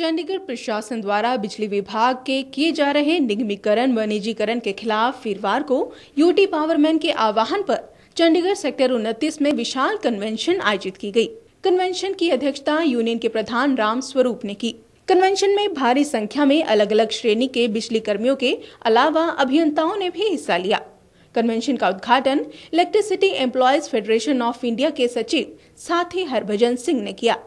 चंडीगढ़ प्रशासन द्वारा बिजली विभाग के किए जा रहे निगमीकरण व निजीकरण के खिलाफ वीरवार को यूटी पावरमैन के आह्वान पर चंडीगढ़ सेक्टर उनतीस में विशाल कन्वेंशन आयोजित की गई। कन्वेंशन की अध्यक्षता यूनियन के प्रधान राम स्वरूप ने की। कन्वेंशन में भारी संख्या में अलग अलग श्रेणी के बिजली कर्मियों के अलावा अभियंताओं ने भी हिस्सा लिया। कन्वेंशन का उद्घाटन electricity employees federation of India के सचिव साथी हरभजन सिंह ने किया।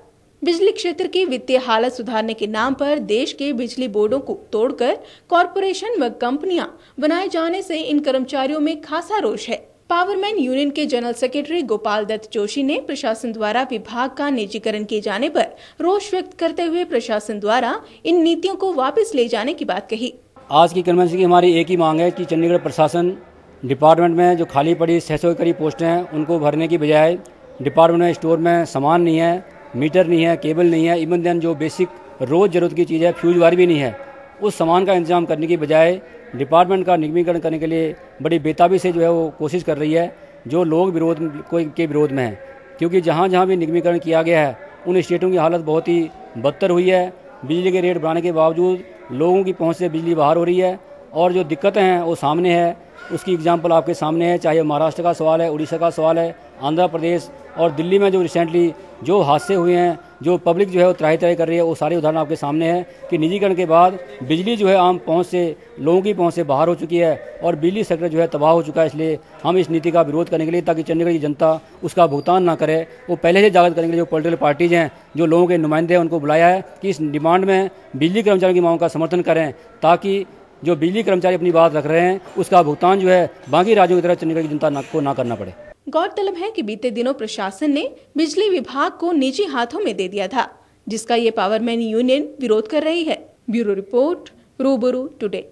बिजली क्षेत्र की वित्तीय हालत सुधारने के नाम पर देश के बिजली बोर्डों को तोड़कर कॉरपोरेशन व कंपनियाँ बनाए जाने से इन कर्मचारियों में खासा रोष है। पावरमैन यूनियन के जनरल सेक्रेटरी गोपाल दत्त जोशी ने प्रशासन द्वारा विभाग का निजीकरण किए जाने पर रोष व्यक्त करते हुए प्रशासन द्वारा इन नीतियों को वापस ले जाने की बात कही। आज की कन्वेंशन की हमारी एक ही मांग है कि चंडीगढ़ प्रशासन डिपार्टमेंट में जो खाली पड़ी छह सौ करीब पोस्टें हैं, उनको भरने की बजाय डिपार्टमेंट में स्टोर में सामान नहीं है मीटर नहीं है, केबल नहीं है इवन देन जो बेसिक रोज़ ज़रूरत की चीज़ है फ्यूज वायर भी नहीं है, उस सामान का इंतज़ाम करने की बजाय डिपार्टमेंट का निगमीकरण करने के लिए बड़ी बेताबी से जो है वो कोशिश कर रही है, जो लोग विरोध को के विरोध में हैं। क्योंकि जहाँ जहाँ भी निगमीकरण किया गया है, उन स्टेटों की हालत बहुत ही बदतर हुई है। बिजली के रेट बढ़ाने के बावजूद लोगों की पहुँच से बिजली बाहर हो रही है और जो दिक्कतें हैं, वो सामने है। उसकी एग्ज़ाम्पल आपके सामने है, चाहे महाराष्ट्र का सवाल है, उड़ीसा का सवाल है, आंध्र प्रदेश और दिल्ली में जो रिसेंटली जो हादसे हुए हैं, जो पब्लिक जो है वो त्राही त्राही कर रही है, वो सारे उदाहरण आपके सामने हैं कि निजीकरण के बाद बिजली जो है आम पहुँच से, लोगों की पहुँच से बाहर हो चुकी है और बिजली सेक्टर जो है तबाह हो चुका है, इसलिए हम इस नीति का विरोध करने के लिए, ताकि चंडीगढ़ की जनता उसका भुगतान ना करे। वो पहले से जागृत करने के लिए जो पोलिटिकल पार्टीज़ हैं, जो लोगों के नुमाइंदे हैं, उनको बुलाया है कि इस डिमांड में बिजली कर्मचारियों की मांगों का समर्थन करें, ताकि जो बिजली कर्मचारी अपनी बात रख रहे हैं, उसका भुगतान जो है, बाकी राज्यों की तरह चंडीगढ़ की जनता को ना करना पड़े। गौरतलब है कि बीते दिनों प्रशासन ने बिजली विभाग को निजी हाथों में दे दिया था, जिसका ये पावरमैन यूनियन विरोध कर रही है। Bureau report, Rubaru today.